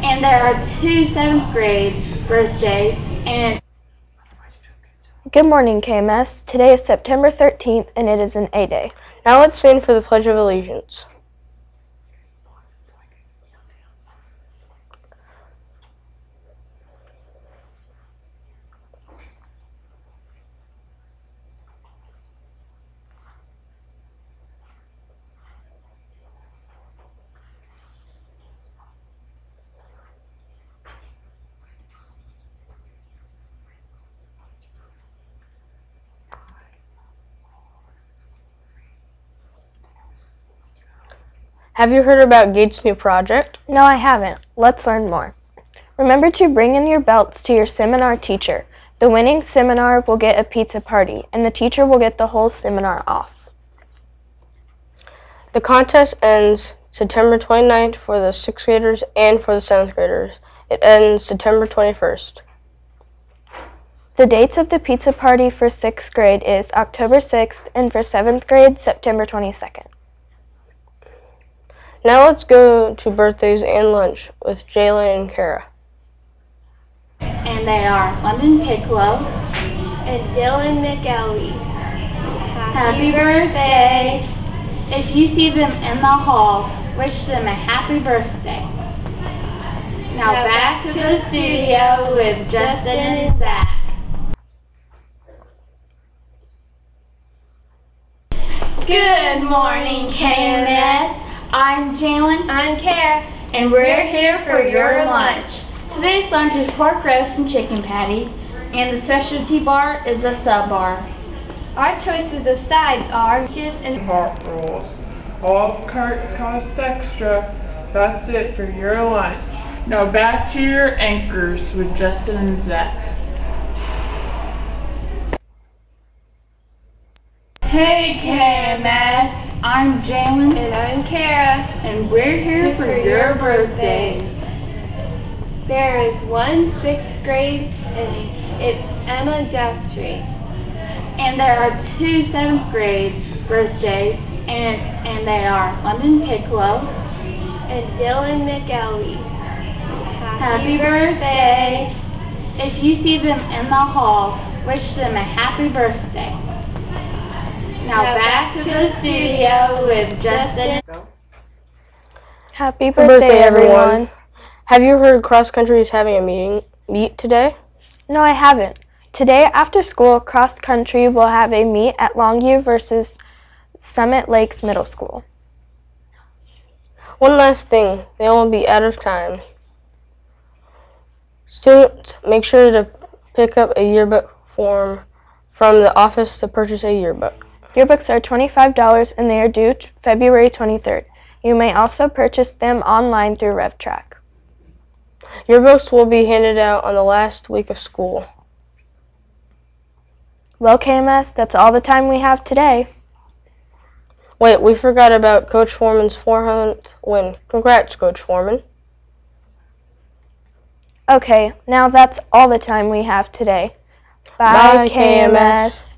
And there are two seventh grade birthdays and Good morning, KMS. Today is September 13th and it is an A Day. Now let's stand for the Pledge of Allegiance. Have you heard about Gates' new project? No, I haven't. Let's learn more. Remember to bring in your belts to your seminar teacher. The winning seminar will get a pizza party, and the teacher will get the whole seminar off. The contest ends September 29th for the 6th graders and for the 7th graders. It ends September 21st. The dates of the pizza party for 6th grade is October 6th and for 7th grade, September 22nd. Now let's go to birthdays and lunch with Jalen and Kara. and they are London Piccolo. and Dylan McElwee. Happy birthday! If you see them in the hall, wish them a happy birthday. Now Now back to the studio with Justin and Zach. Good morning, KMS. I'm Jalen, I'm Kara. and we're here for your lunch. Today's lunch is pork roast and chicken patty, and the specialty bar is a sub bar. Our choices of sides are just and hot rolls. All cart cost extra. That's it for your lunch. Now back to your anchors with Justin and Zach. Hey KMS, I'm Jalen and I'm Kara. and we're here for your birthdays. There is one sixth grade and it's Emma Dufftree. And there are two seventh grade birthdays, and, and they are London Piccolo. and Dylan McElwee. Happy birthday! If you see them in the hall, wish them a happy birthday. Now Now back to the studio with Justin. Happy birthday, birthday, everyone. everyone. Have you heard cross country is having a meeting meet today? No, I haven't. Today after school, cross country will have a meet at Longview versus Summit Lakes Middle School. One last thing, they will be out of time. Students, make sure to pick up a yearbook form from the office to purchase a yearbook. Yearbooks are $25 and they are due February 23rd. You may also purchase them online through RevTrak. Yearbooks will be handed out on the last week of school. Well, KMS, that's all the time we have today. Wait, we forgot about Coach Foreman's 400th win. Congrats, Coach Foreman. Okay, now that's all the time we have today. Bye, KMS. KMS.